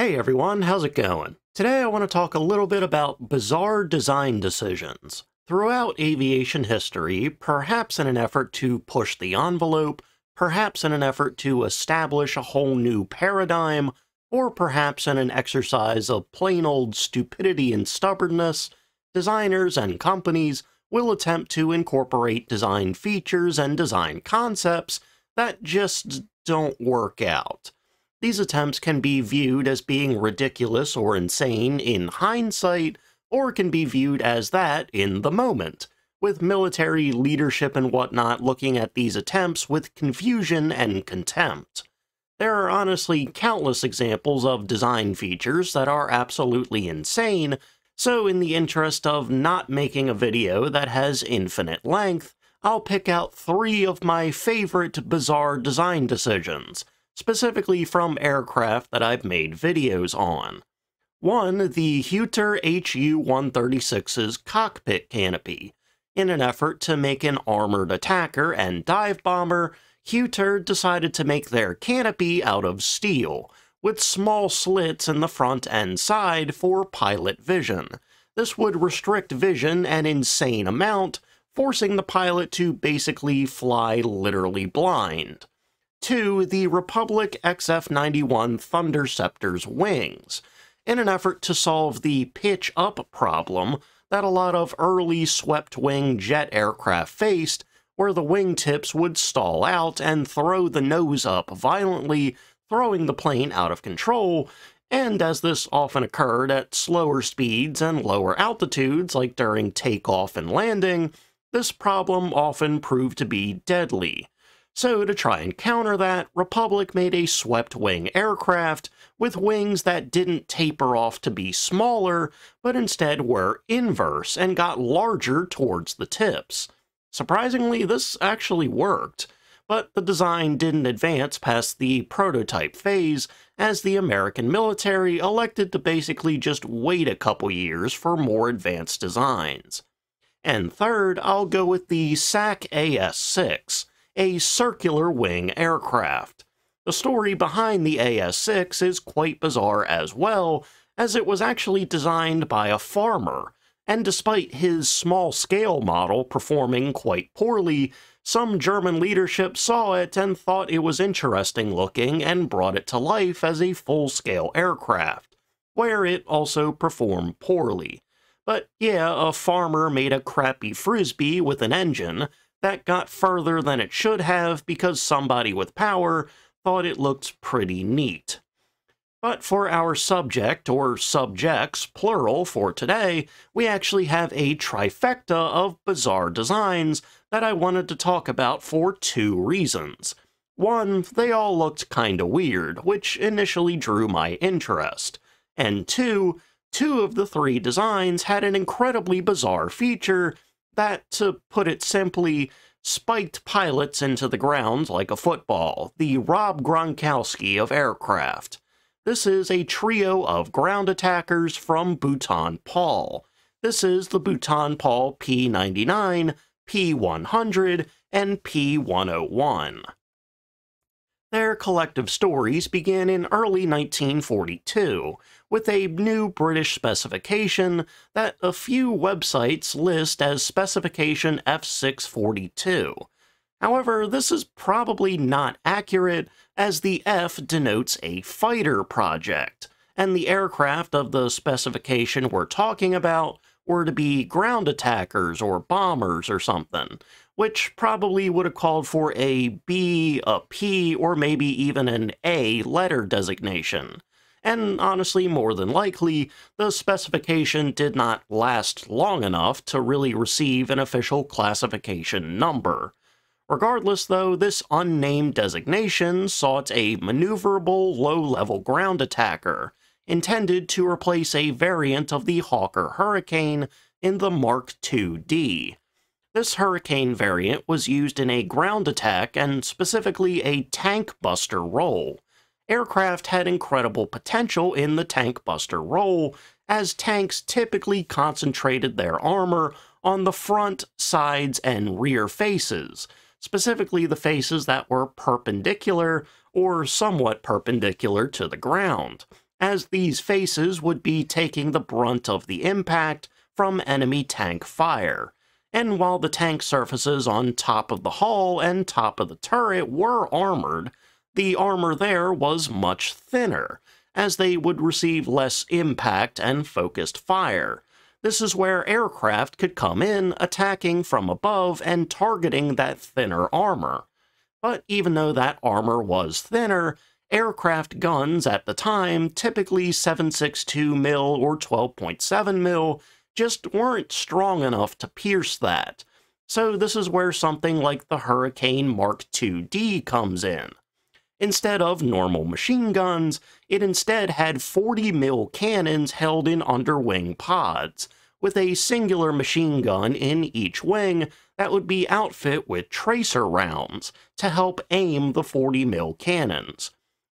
Hey everyone, how's it going? Today I want to talk a little bit about bizarre design decisions. Throughout aviation history, perhaps in an effort to push the envelope, perhaps in an effort to establish a whole new paradigm, or perhaps in an exercise of plain old stupidity and stubbornness, designers and companies will attempt to incorporate design features and design concepts that just don't work out. These attempts can be viewed as being ridiculous or insane in hindsight, or can be viewed as that in the moment, with military leadership and whatnot looking at these attempts with confusion and contempt. There are honestly countless examples of design features that are absolutely insane, so in the interest of not making a video that has infinite length, I'll pick out three of my favorite bizarre design decisions, specifically from aircraft that I've made videos on. One, the Hutter HU-136's cockpit canopy. In an effort to make an armored attacker and dive bomber, Hutter decided to make their canopy out of steel, with small slits in the front and side for pilot vision. This would restrict vision an insane amount, forcing the pilot to basically fly literally blind. 2. The Republic XF-91 Thunderceptor's wings, in an effort to solve the pitch-up problem that a lot of early swept-wing jet aircraft faced, where the wingtips would stall out and throw the nose up violently, throwing the plane out of control, and as this often occurred at slower speeds and lower altitudes, like during takeoff and landing, this problem often proved to be deadly. So to try and counter that, Republic made a swept-wing aircraft with wings that didn't taper off to be smaller, but instead were inverse and got larger towards the tips. Surprisingly, this actually worked, but the design didn't advance past the prototype phase, as the American military elected to basically just wait a couple years for more advanced designs. And third, I'll go with the Sack AS-6, a circular wing aircraft. The story behind the AS-6 is quite bizarre as well, as it was actually designed by a farmer, and despite his small-scale model performing quite poorly, some German leadership saw it and thought it was interesting looking and brought it to life as a full-scale aircraft, where it also performed poorly. But yeah, a farmer made a crappy frisbee with an engine, that got further than it should have because somebody with power thought it looked pretty neat. But for our subject, or subjects, plural, for today, we actually have a trifecta of bizarre designs that I wanted to talk about for two reasons. One, they all looked kinda weird, which initially drew my interest. And two, two of the three designs had an incredibly bizarre feature that, to put it simply, spiked pilots into the ground like a football, the Rob Gronkowski of aircraft. This is a trio of ground attackers from Boulton Paul. This is the Boulton Paul P-99, P-100, and P-101. Their collective stories began in early 1942, with a new British specification that a few websites list as Specification F642. However, this is probably not accurate, as the F denotes a fighter project, and the aircraft of the specification we're talking about were to be ground attackers or bombers or something, which probably would have called for a B, a P, or maybe even an A letter designation. And honestly, more than likely, the specification did not last long enough to really receive an official classification number. Regardless, though, this unnamed designation sought a maneuverable low-level ground attacker, intended to replace a variant of the Hawker Hurricane in the Mark II-D, this Hurricane variant was used in a ground attack and specifically a tank buster role. Aircraft had incredible potential in the tank buster role, as tanks typically concentrated their armor on the front, sides, and rear faces, specifically the faces that were perpendicular or somewhat perpendicular to the ground. as these faces would be taking the brunt of the impact from enemy tank fire. And while the tank surfaces on top of the hull and top of the turret were armored, the armor there was much thinner, as they would receive less impact and focused fire. This is where aircraft could come in, attacking from above and targeting that thinner armor. But even though that armor was thinner, aircraft guns at the time, typically 7.62 mil or 12.7 mil, just weren't strong enough to pierce that. So this is where something like the Hurricane Mark II-D comes in. Instead of normal machine guns, it instead had 40 mil cannons held in underwing pods, with a singular machine gun in each wing that would be outfit with tracer rounds to help aim the 40 mil cannons.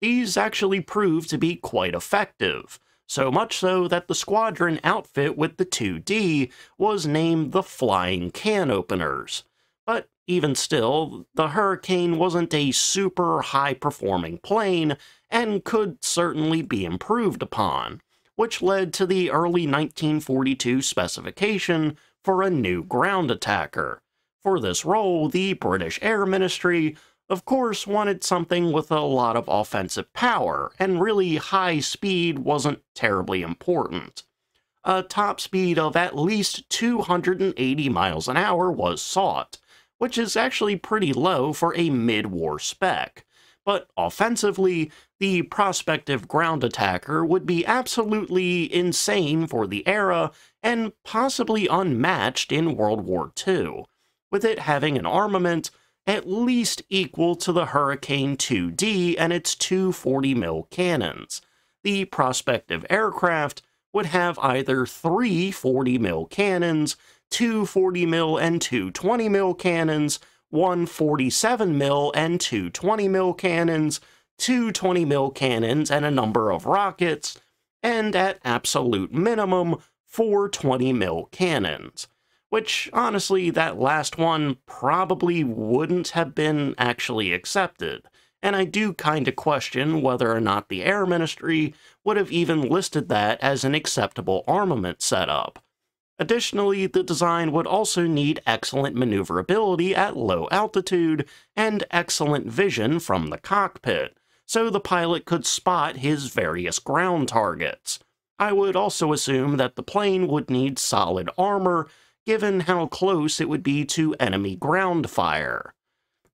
These actually proved to be quite effective, so much so that the squadron outfit with the 2D was named the Flying Can Openers. But even still, the Hurricane wasn't a super high-performing plane and could certainly be improved upon, which led to the early 1942 specification for a new ground attacker. For this role, the British Air Ministry of course, wanted something with a lot of offensive power, and really high speed wasn't terribly important. A top speed of at least 280 miles an hour was sought, which is actually pretty low for a mid-war spec. But offensively, the prospective ground attacker would be absolutely insane for the era and possibly unmatched in World War II, with it having an armament at least equal to the Hurricane 2D and its two 40mm cannons. The prospective aircraft would have either three 40mm cannons, two 40mm and two 20mm cannons, one 47mm and two 20mm cannons, two 20mm cannons and a number of rockets, and at absolute minimum, four 20mm cannons which honestly, that last one probably wouldn't have been actually accepted, and I do kinda question whether or not the Air Ministry would have even listed that as an acceptable armament setup. Additionally, the design would also need excellent maneuverability at low altitude and excellent vision from the cockpit, so the pilot could spot his various ground targets. I would also assume that the plane would need solid armor given how close it would be to enemy ground fire.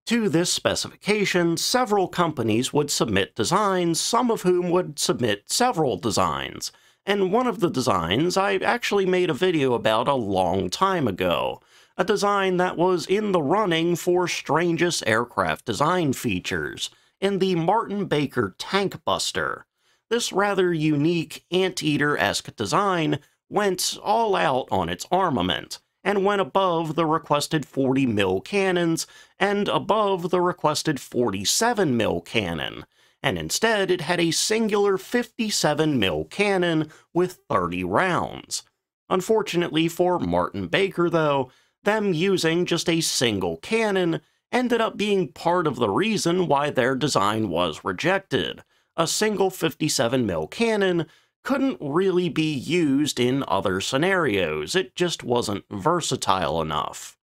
To this specification, several companies would submit designs, some of whom would submit several designs, and one of the designs I actually made a video about a long time ago, a design that was in the running for strangest aircraft design features, in the Martin Baker Tank Buster. This rather unique anteater-esque design went all out on its armament, and went above the requested 40 mil cannons and above the requested 47 mil cannon, and instead it had a singular 57 mil cannon with 30 rounds. Unfortunately for Martin Baker, though, them using just a single cannon ended up being part of the reason why their design was rejected. A single 57 mil cannon couldn't really be used in other scenarios, it just wasn't versatile enough.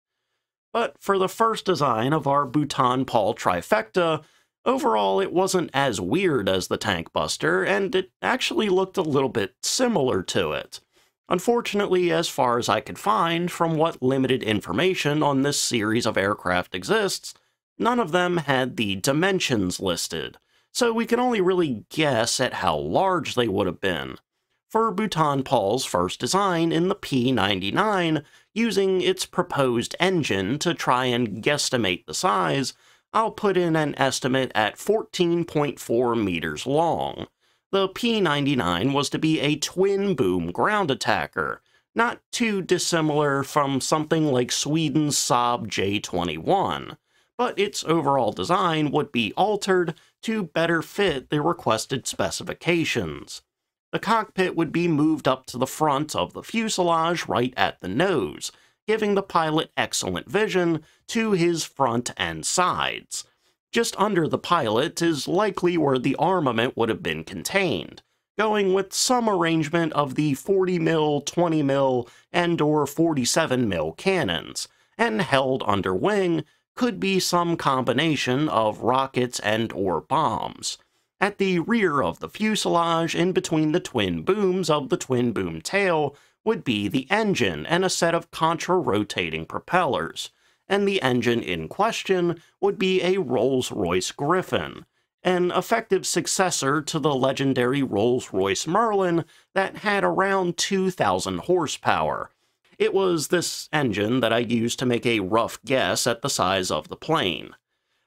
But for the first design of our Boulton-Paul trifecta, overall it wasn't as weird as the Tank Buster, and it actually looked a little bit similar to it. Unfortunately, as far as I could find from what limited information on this series of aircraft exists, none of them had the dimensions listed, so we can only really guess at how large they would have been. For Boulton-Paul's first design in the P-99, using its proposed engine to try and guesstimate the size, I'll put in an estimate at 14.4 meters long. The P-99 was to be a twin-boom ground attacker, not too dissimilar from something like Sweden's Saab J-21, but its overall design would be altered to better fit the requested specifications. The cockpit would be moved up to the front of the fuselage right at the nose, giving the pilot excellent vision to his front and sides. Just under the pilot is likely where the armament would have been contained, going with some arrangement of the 40 mil, 20 mil, and or 47 mil cannons, and held under wing could be some combination of rockets and or bombs. At the rear of the fuselage, in between the twin booms of the twin boom tail, would be the engine and a set of contra-rotating propellers, and the engine in question would be a Rolls-Royce Griffon, an effective successor to the legendary Rolls-Royce Merlin that had around 2,000 horsepower. It was this engine that I used to make a rough guess at the size of the plane.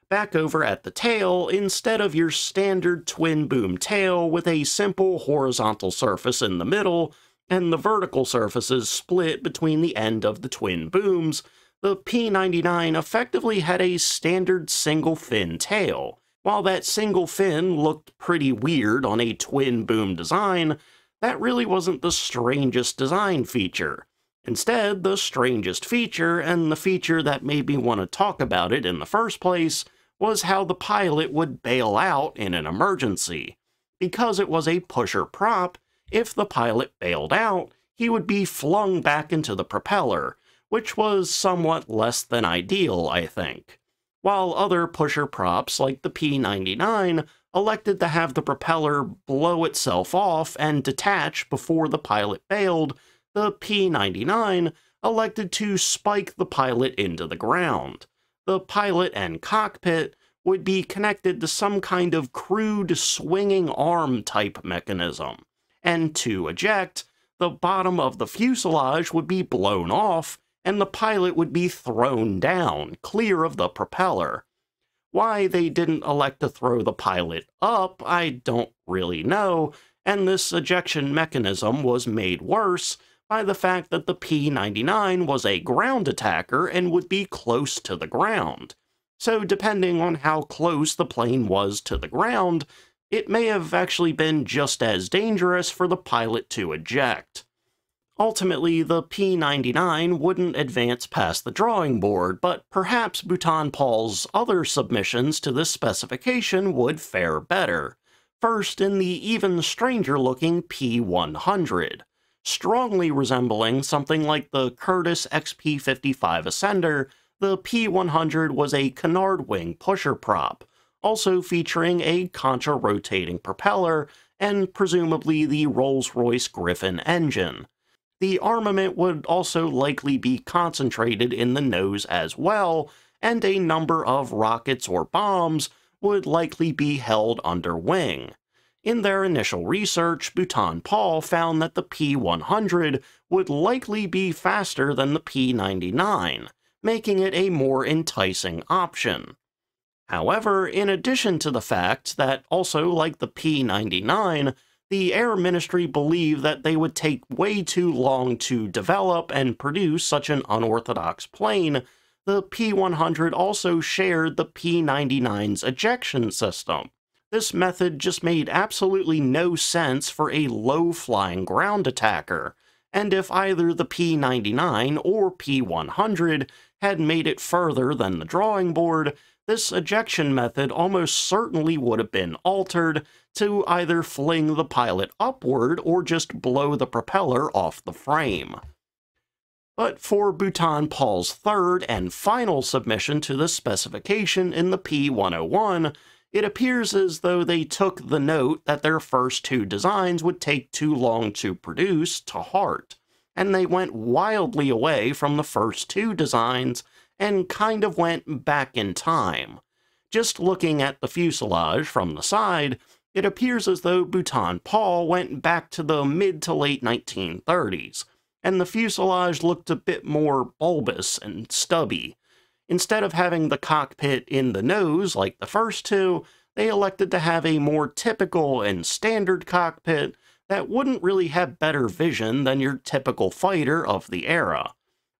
Back over at the tail, instead of your standard twin boom tail with a simple horizontal surface in the middle, and the vertical surfaces split between the end of the twin booms, the P-99 effectively had a standard single fin tail. While that single fin looked pretty weird on a twin boom design, that really wasn't the strangest design feature. Instead, the strangest feature, and the feature that made me want to talk about it in the first place, was how the pilot would bail out in an emergency. Because it was a pusher prop, if the pilot bailed out, he would be flung back into the propeller, which was somewhat less than ideal, I think. While other pusher props, like the P-99, elected to have the propeller blow itself off and detach before the pilot bailed, the P-99 elected to spike the pilot into the ground. The pilot and cockpit would be connected to some kind of crude swinging arm type mechanism and to eject, the bottom of the fuselage would be blown off and the pilot would be thrown down, clear of the propeller. Why they didn't elect to throw the pilot up, I don't really know, and this ejection mechanism was made worse by the fact that the P-99 was a ground attacker and would be close to the ground. So depending on how close the plane was to the ground, it may have actually been just as dangerous for the pilot to eject. Ultimately, the P-99 wouldn't advance past the drawing board, but perhaps Boulton Paul's other submissions to this specification would fare better. First, in the even stranger-looking P-100, strongly resembling something like the Curtiss XP-55 Ascender, the P-100 was a canard wing pusher prop, also featuring a contra-rotating propeller and presumably the Rolls-Royce Griffon engine. The armament would also likely be concentrated in the nose as well, and a number of rockets or bombs would likely be held under wing. In their initial research, Boulton Paul found that the P-100 would likely be faster than the P-99, making it a more enticing option. However, in addition to the fact that also like the P-99, the Air Ministry believed that they would take way too long to develop and produce such an unorthodox plane, the P-100 also shared the P-99's ejection system. This method just made absolutely no sense for a low-flying ground attacker, and if either the P-99 or P-100 had made it further than the drawing board, this ejection method almost certainly would have been altered to either fling the pilot upward or just blow the propeller off the frame. But for Boulton Paul's third and final submission to the specification in the P101, it appears as though they took the note that their first two designs would take too long to produce to heart, and they went wildly away from the first two designs and kind of went back in time. Just looking at the fuselage from the side, it appears as though Boulton Paul went back to the mid to late 1930s, and the fuselage looked a bit more bulbous and stubby. Instead of having the cockpit in the nose like the first two, they elected to have a more typical and standard cockpit that wouldn't really have better vision than your typical fighter of the era.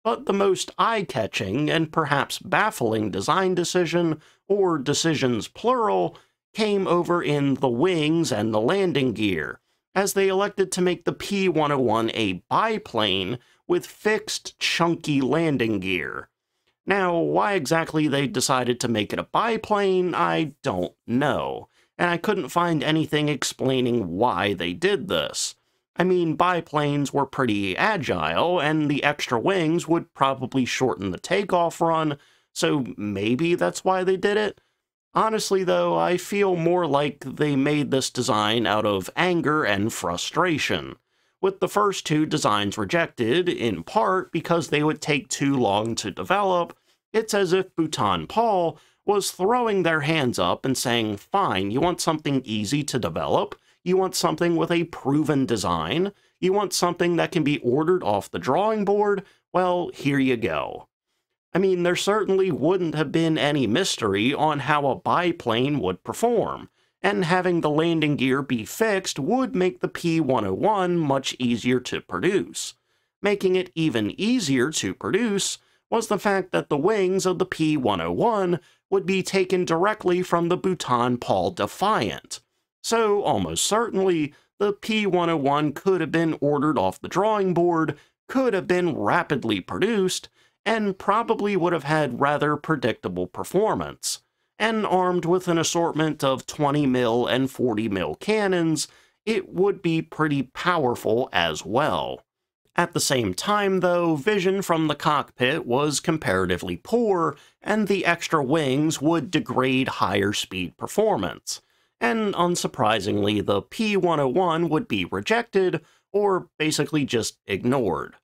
But the most eye-catching and perhaps baffling design decision, or decisions plural, came over in the wings and the landing gear, as they elected to make the P-101 a biplane with fixed, chunky landing gear. Now, why exactly they decided to make it a biplane, I don't know, and I couldn't find anything explaining why they did this. I mean, biplanes were pretty agile, and the extra wings would probably shorten the takeoff run, so maybe that's why they did it. Honestly, though, I feel more like they made this design out of anger and frustration, with the first two designs rejected, in part because they would take too long to develop. It's as if Boulton Paul was throwing their hands up and saying, Fine, you want something easy to develop? You want something with a proven design. You want something that can be ordered off the drawing board. Well, here you go. I mean, there certainly wouldn't have been any mystery on how a biplane would perform, and having the landing gear be fixed would make the P-101 much easier to produce. Making it even easier to produce was the fact that the wings of the P-101 would be taken directly from the Boulton Paul Defiant, so almost certainly the P101 could have been ordered off the drawing board, could have been rapidly produced, and probably would have had rather predictable performance. And armed with an assortment of 20 mil and 40 mil cannons, it would be pretty powerful as well. At the same time, though, vision from the cockpit was comparatively poor, and the extra wings would degrade higher speed performance and unsurprisingly, the P101 would be rejected, or basically just ignored.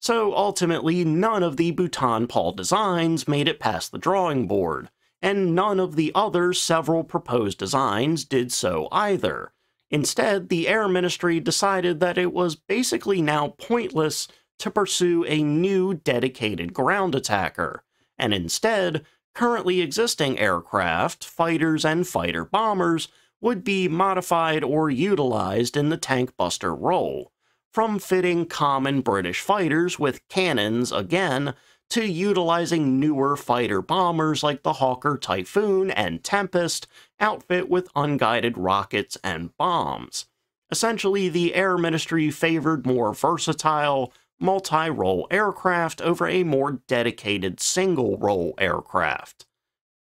So ultimately, none of the Boulton Paul designs made it past the drawing board, and none of the other several proposed designs did so either. Instead, the Air Ministry decided that it was basically now pointless to pursue a new dedicated ground attacker, and instead currently existing aircraft, fighters and fighter bombers, would be modified or utilized in the tank buster role, from fitting common British fighters with cannons again to utilizing newer fighter bombers like the Hawker Typhoon and Tempest, outfit with unguided rockets and bombs. Essentially, the Air Ministry favored more versatile, multi-role aircraft over a more dedicated single-role aircraft.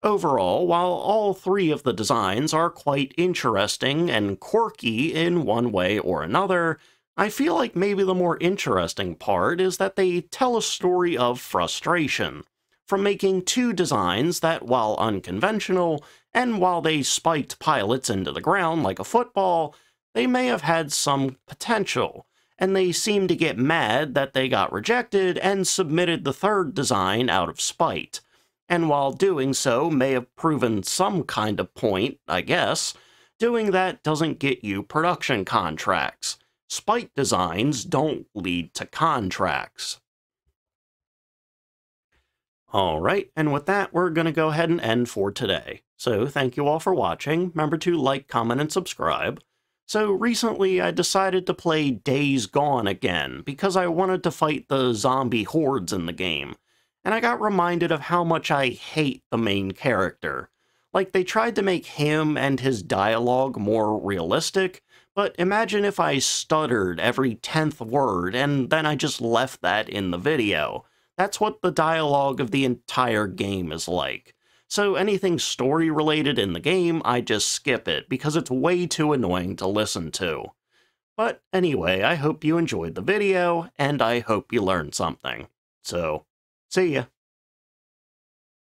Overall, while all three of the designs are quite interesting and quirky in one way or another, I feel like maybe the more interesting part is that they tell a story of frustration, from making two designs that, while unconventional, and while they spiked pilots into the ground like a football, they may have had some potential, and they seemed to get mad that they got rejected and submitted the third design out of spite. And while doing so may have proven some kind of point, I guess, doing that doesn't get you production contracts. Spite designs don't lead to contracts. Alright, and with that, we're going to go ahead and end for today. So thank you all for watching. Remember to like, comment, and subscribe. So recently I decided to play Days Gone again, because I wanted to fight the zombie hordes in the game, and I got reminded of how much I hate the main character. Like, they tried to make him and his dialogue more realistic, but imagine if I stuttered every tenth word and then I just left that in the video. That's what the dialogue of the entire game is like. So anything story related in the game, I just skip it because it's way too annoying to listen to. But anyway, I hope you enjoyed the video, and I hope you learned something. So, see ya.